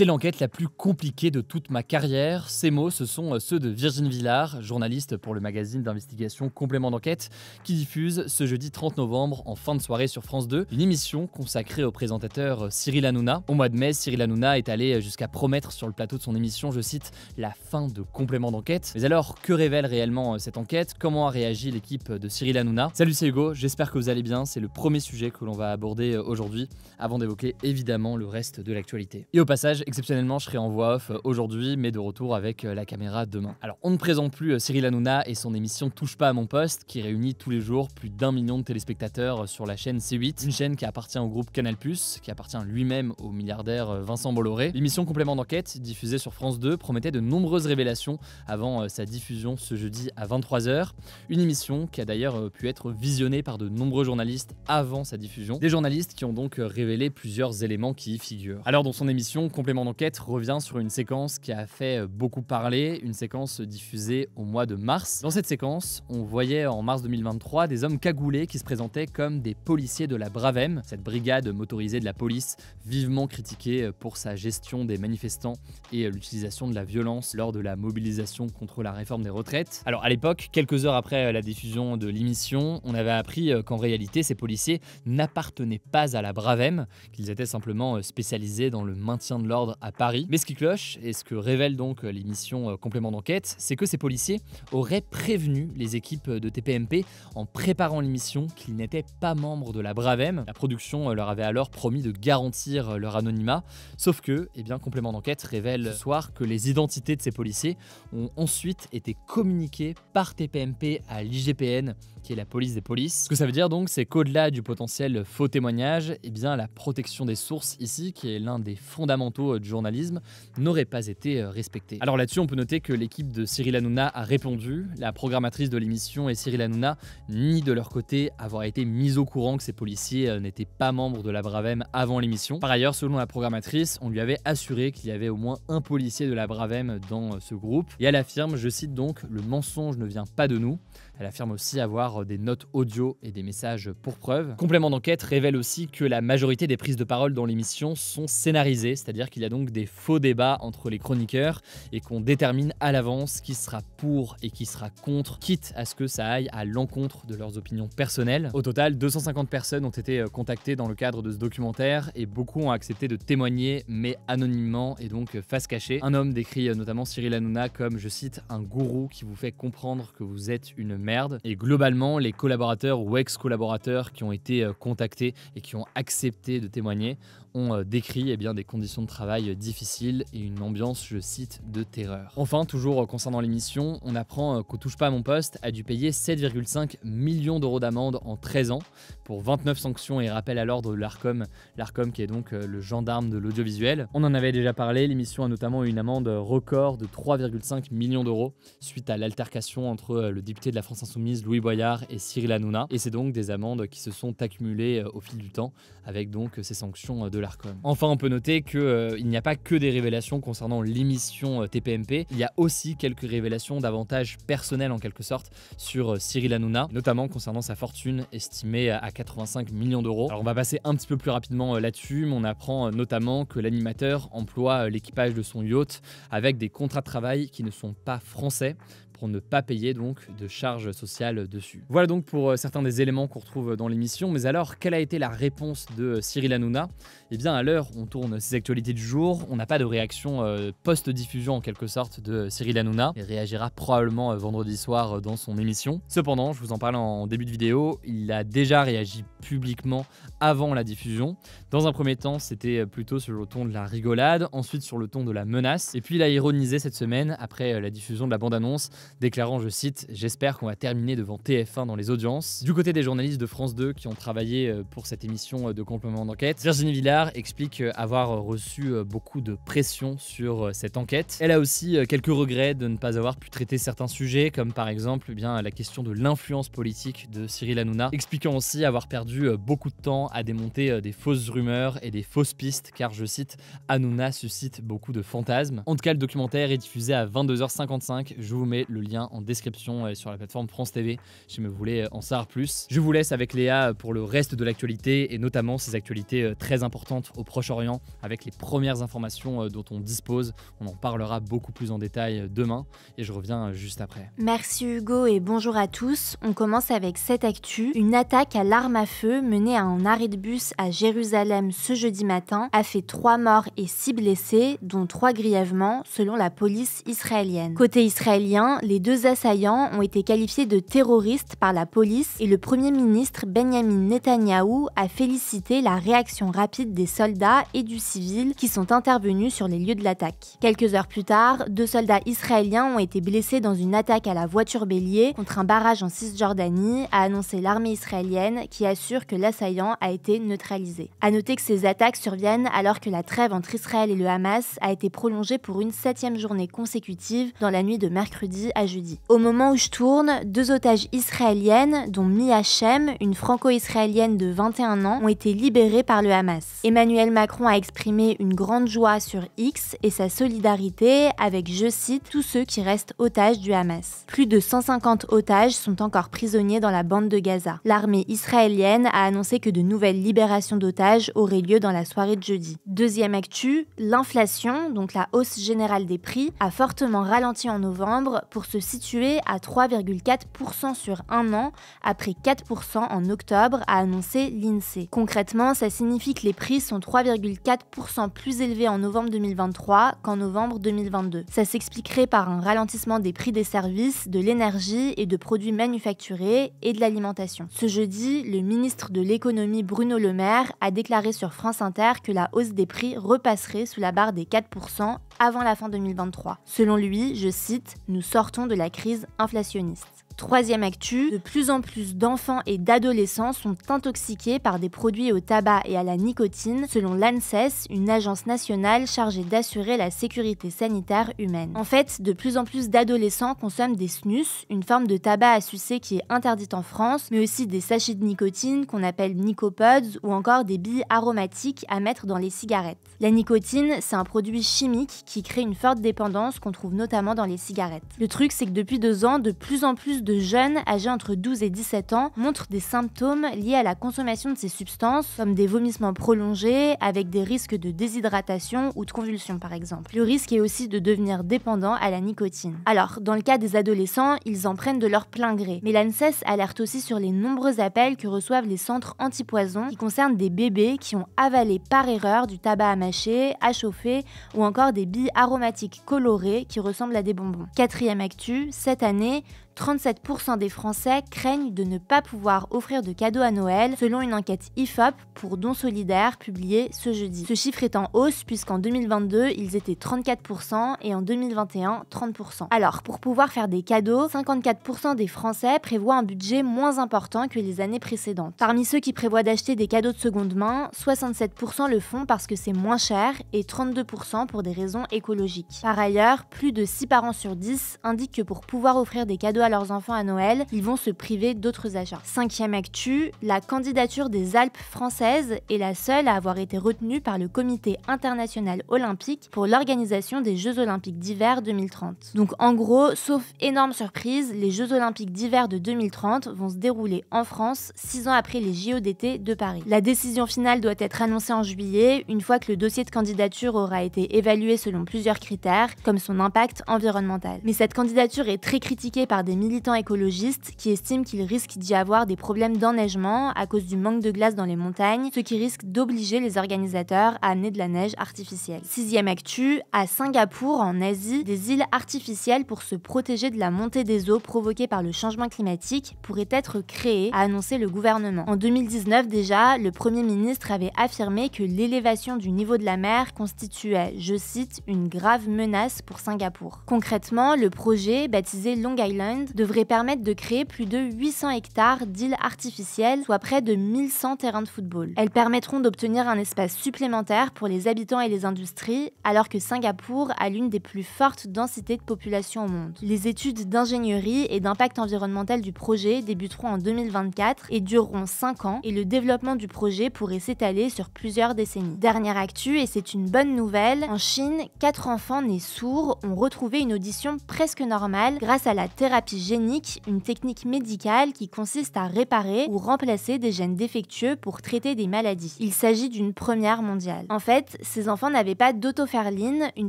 C'est l'enquête la plus compliquée de toute ma carrière. Ces mots, ce sont ceux de Virginie Villard, journaliste pour le magazine d'investigation Complément d'enquête, qui diffuse ce jeudi 30 novembre en fin de soirée sur France 2 une émission consacrée au présentateur Cyril Hanouna. Au mois de mai, Cyril Hanouna est allé jusqu'à promettre sur le plateau de son émission, je cite, la fin de Complément d'enquête. Mais alors, que révèle réellement cette enquête? Comment a réagi l'équipe de Cyril Hanouna? Salut, c'est Hugo, j'espère que vous allez bien. C'est le premier sujet que l'on va aborder aujourd'hui, avant d'évoquer évidemment le reste de l'actualité. Et au passage, exceptionnellement, je serai en voix off aujourd'hui, mais de retour avec la caméra demain. Alors, on ne présente plus Cyril Hanouna et son émission Touche pas à mon poste, qui réunit tous les jours plus d'un million de téléspectateurs sur la chaîne C8, une chaîne qui appartient au groupe Canal+, qui appartient lui-même au milliardaire Vincent Bolloré. L'émission Complément d'enquête, diffusée sur France 2, promettait de nombreuses révélations avant sa diffusion ce jeudi à 23h. Une émission qui a d'ailleurs pu être visionnée par de nombreux journalistes avant sa diffusion. Des journalistes qui ont donc révélé plusieurs éléments qui y figurent. Alors dans son émission, Complément d'enquête revient sur une séquence qui a fait beaucoup parler, une séquence diffusée au mois de mars. Dans cette séquence, on voyait en mars 2023 des hommes cagoulés qui se présentaient comme des policiers de la Bravem, cette brigade motorisée de la police vivement critiquée pour sa gestion des manifestants et l'utilisation de la violence lors de la mobilisation contre la réforme des retraites. Alors à l'époque, quelques heures après la diffusion de l'émission, on avait appris qu'en réalité ces policiers n'appartenaient pas à la Bravem, qu'ils étaient simplement spécialisés dans le maintien de l'ordre à Paris. Mais ce qui cloche, et ce que révèle donc l'émission Complément d'enquête, c'est que ces policiers auraient prévenu les équipes de TPMP en préparant l'émission qu'ils n'étaient pas membres de la Bravem. La production leur avait alors promis de garantir leur anonymat, sauf que, eh bien, Complément d'enquête révèle ce soir que les identités de ces policiers ont ensuite été communiquées par TPMP à l'IGPN, qui est la police des polices. Ce que ça veut dire donc, c'est qu'au-delà du potentiel faux témoignage, eh bien, la protection des sources ici, qui est l'un des fondamentaux du journalisme, n'aurait pas été respectée. Alors là-dessus, on peut noter que l'équipe de Cyril Hanouna a répondu. La programmatrice de l'émission et Cyril Hanouna ni de leur côté avoir été mis au courant que ces policiers n'étaient pas membres de la Bravem avant l'émission. Par ailleurs, selon la programmatrice, on lui avait assuré qu'il y avait au moins un policier de la Bravem dans ce groupe. Et elle affirme, je cite donc, le mensonge ne vient pas de nous. Elle affirme aussi avoir des notes audio et des messages pour preuve. Complément d'enquête révèle aussi que la majorité des prises de parole dans l'émission sont scénarisées, c'est-à-dire qu'il y a donc des faux débats entre les chroniqueurs et qu'on détermine à l'avance qui sera pour et qui sera contre, quitte à ce que ça aille à l'encontre de leurs opinions personnelles. Au total, 250 personnes ont été contactées dans le cadre de ce documentaire et beaucoup ont accepté de témoigner, mais anonymement et donc face cachée. Un homme décrit notamment Cyril Hanouna comme, je cite, un gourou qui vous fait comprendre que vous êtes une merde. Et globalement, les collaborateurs ou ex-collaborateurs qui ont été contactés et qui ont accepté de témoigner ont décrit eh bien, des conditions de travail difficiles et une ambiance, je cite, de terreur. Enfin, toujours concernant l'émission, on apprend qu'au Touche pas à mon poste a dû payer 7,5 millions d'euros d'amende en 13 ans pour 29 sanctions et rappels à l'ordre de l'ARCOM, l'ARCOM qui est donc le gendarme de l'audiovisuel. On en avait déjà parlé, l'émission a notamment eu une amende record de 3,5 millions d'euros suite à l'altercation entre le député de la France Insoumise Louis Boyard et Cyril Hanouna. Et c'est donc des amendes qui se sont accumulées au fil du temps avec donc ces sanctions de Enfin, on peut noter qu'il euh, n'y a pas que des révélations concernant l'émission euh, TPMP, il y a aussi quelques révélations d'avantages personnels en quelque sorte sur euh, Cyril Hanouna, notamment concernant sa fortune estimée à 85 millions d'euros. Alors on va passer un petit peu plus rapidement là-dessus, mais on apprend notamment que l'animateur emploie l'équipage de son yacht avec des contrats de travail qui ne sont pas français pour ne pas payer donc de charges sociales dessus. Voilà donc pour certains des éléments qu'on retrouve dans l'émission, mais alors quelle a été la réponse de Cyril Hanouna? Eh bien à l'heure on tourne ces actualités du jour, on n'a pas de réaction euh, post-diffusion en quelque sorte de Cyril Hanouna, il réagira probablement euh, vendredi soir euh, dans son émission. Cependant, je vous en parle en début de vidéo, il a déjà réagi publiquement avant la diffusion. Dans un premier temps, c'était plutôt sur le ton de la rigolade, ensuite sur le ton de la menace, et puis il a ironisé cette semaine après la diffusion de la bande-annonce déclarant, je cite, J'espère qu'on va terminer devant TF1 dans les audiences. Du côté des journalistes de France 2 qui ont travaillé euh, pour cette émission euh, de complément d'enquête, Virginie Villard explique euh, avoir reçu beaucoup de pression sur cette enquête. Elle a aussi quelques regrets de ne pas avoir pu traiter certains sujets, comme par exemple eh bien, la question de l'influence politique de Cyril Hanouna, expliquant aussi avoir perdu beaucoup de temps à démonter des fausses rumeurs et des fausses pistes, car je cite, Hanouna suscite beaucoup de fantasmes. En tout cas, le documentaire est diffusé à 22h55. Je vous mets le le lien en description sur la plateforme France TV si vous voulez en savoir plus. Je vous laisse avec Léa pour le reste de l'actualité et notamment ces actualités très importantes au Proche-Orient avec les premières informations dont on dispose. On en parlera beaucoup plus en détail demain et je reviens juste après. Merci Hugo et bonjour à tous. On commence avec cette actu. Une attaque à l'arme à feu menée à un arrêt de bus à Jérusalem ce jeudi matin a fait trois morts et six blessés, dont trois grièvement, selon la police israélienne. Côté israélien, les deux assaillants ont été qualifiés de terroristes par la police et le premier ministre Benjamin Netanyahou a félicité la réaction rapide des soldats et du civil qui sont intervenus sur les lieux de l'attaque. Quelques heures plus tard, deux soldats israéliens ont été blessés dans une attaque à la voiture bélier contre un barrage en Cisjordanie, a annoncé l'armée israélienne qui assure que l'assaillant a été neutralisé. A noter que ces attaques surviennent alors que la trêve entre Israël et le Hamas a été prolongée pour une septième journée consécutive dans la nuit de mercredi jeudi. Au moment où je tourne, deux otages israéliennes, dont Mia Shem, une franco-israélienne de 21 ans, ont été libérées par le Hamas. Emmanuel Macron a exprimé une grande joie sur X et sa solidarité avec, je cite, tous ceux qui restent otages du Hamas. Plus de 150 otages sont encore prisonniers dans la bande de Gaza. L'armée israélienne a annoncé que de nouvelles libérations d'otages auraient lieu dans la soirée de jeudi. Deuxième actu, l'inflation, donc la hausse générale des prix, a fortement ralenti en novembre pour se situer à 3,4% sur un an, après 4% en octobre, a annoncé l'INSEE. Concrètement, ça signifie que les prix sont 3,4% plus élevés en novembre 2023 qu'en novembre 2022. Ça s'expliquerait par un ralentissement des prix des services, de l'énergie et de produits manufacturés et de l'alimentation. Ce jeudi, le ministre de l'économie Bruno Le Maire a déclaré sur France Inter que la hausse des prix repasserait sous la barre des 4% avant la fin 2023. Selon lui, je cite, Nous sortons de la crise inflationniste. Troisième actu, de plus en plus d'enfants et d'adolescents sont intoxiqués par des produits au tabac et à la nicotine, selon l'ANSES, une agence nationale chargée d'assurer la sécurité sanitaire humaine. En fait, de plus en plus d'adolescents consomment des snus, une forme de tabac à sucer qui est interdite en France, mais aussi des sachets de nicotine qu'on appelle nicopods ou encore des billes aromatiques à mettre dans les cigarettes. La nicotine, c'est un produit chimique qui crée une forte dépendance qu'on trouve notamment dans les cigarettes. Le truc, c'est que depuis deux ans, de plus en plus de de jeunes âgés entre 12 et 17 ans montrent des symptômes liés à la consommation de ces substances, comme des vomissements prolongés, avec des risques de déshydratation ou de convulsions par exemple. Le risque est aussi de devenir dépendant à la nicotine. Alors, dans le cas des adolescents, ils en prennent de leur plein gré. Mais l'ANSES alerte aussi sur les nombreux appels que reçoivent les centres antipoison qui concernent des bébés qui ont avalé par erreur du tabac à mâcher, à chauffer ou encore des billes aromatiques colorées qui ressemblent à des bonbons. Quatrième actu, cette année, 37% des Français craignent de ne pas pouvoir offrir de cadeaux à Noël, selon une enquête IFOP pour Dons Solidaires publiée ce jeudi. Ce chiffre est en hausse puisqu'en 2022, ils étaient 34% et en 2021, 30%. Alors, pour pouvoir faire des cadeaux, 54% des Français prévoient un budget moins important que les années précédentes. Parmi ceux qui prévoient d'acheter des cadeaux de seconde main, 67% le font parce que c'est moins cher et 32% pour des raisons écologiques. Par ailleurs, plus de 6 parents sur 10 indiquent que pour pouvoir offrir des cadeaux à leurs enfants à Noël, ils vont se priver d'autres achats. Cinquième actu, la candidature des Alpes françaises est la seule à avoir été retenue par le Comité international olympique pour l'organisation des Jeux olympiques d'hiver 2030. Donc en gros, sauf énorme surprise, les Jeux olympiques d'hiver de 2030 vont se dérouler en France six ans après les JO d'été de Paris. La décision finale doit être annoncée en juillet, une fois que le dossier de candidature aura été évalué selon plusieurs critères, comme son impact environnemental. Mais cette candidature est très critiquée par des militants écologistes qui estiment qu'il risque d'y avoir des problèmes d'enneigement à cause du manque de glace dans les montagnes, ce qui risque d'obliger les organisateurs à amener de la neige artificielle. Sixième actu, à Singapour, en Asie, des îles artificielles pour se protéger de la montée des eaux provoquée par le changement climatique pourraient être créées, a annoncé le gouvernement. En 2019 déjà, le Premier ministre avait affirmé que l'élévation du niveau de la mer constituait, je cite, une grave menace pour Singapour. Concrètement, le projet, baptisé Long Island, Mind devrait permettre de créer plus de 800 hectares d'îles artificielles, soit près de 1100 terrains de football. Elles permettront d'obtenir un espace supplémentaire pour les habitants et les industries, alors que Singapour a l'une des plus fortes densités de population au monde. Les études d'ingénierie et d'impact environnemental du projet débuteront en 2024 et dureront 5 ans, et le développement du projet pourrait s'étaler sur plusieurs décennies. Dernière actu, et c'est une bonne nouvelle, en Chine, 4 enfants nés sourds ont retrouvé une audition presque normale grâce à la thérapie génique, une technique médicale qui consiste à réparer ou remplacer des gènes défectueux pour traiter des maladies. Il s'agit d'une première mondiale. En fait, ces enfants n'avaient pas d'autoferline, une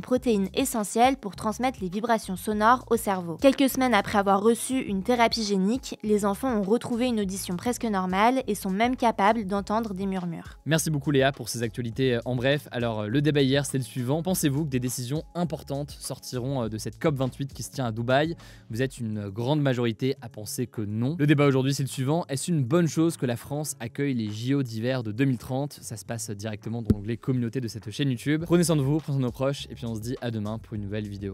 protéine essentielle pour transmettre les vibrations sonores au cerveau. Quelques semaines après avoir reçu une thérapie génique, les enfants ont retrouvé une audition presque normale et sont même capables d'entendre des murmures. Merci beaucoup Léa pour ces actualités en bref. Alors le débat hier c'est le suivant. Pensez-vous que des décisions importantes sortiront de cette COP28 qui se tient à Dubaï? Vous êtes une grande majorité à penser que non. Le débat aujourd'hui c'est le suivant. Est-ce une bonne chose que la France accueille les JO d'hiver de 2030 Ça se passe directement dans l'onglet communauté de cette chaîne YouTube. Prenez soin de vous, prenez soin de nos proches et puis on se dit à demain pour une nouvelle vidéo.